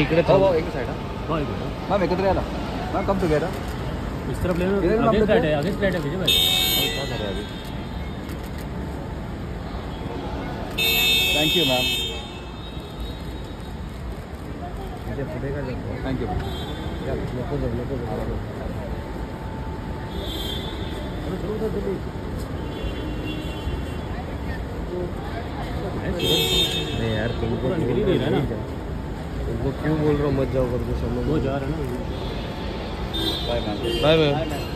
इकडे हो हो थांब. एक साईड मॅम एकत्र मॅम कम टुगेदर इस तरफ़ ले लो. है है विजय भाई. मॅम? थँक्यू नको जाऊ, नको जाऊ. नहीं यार तुमको क्यों नहीं रहा ना। तुमको क्यों बोल रहा हूँ मत जाओ करके समझ वो जा रहा है ना। Bye bye bye bye bye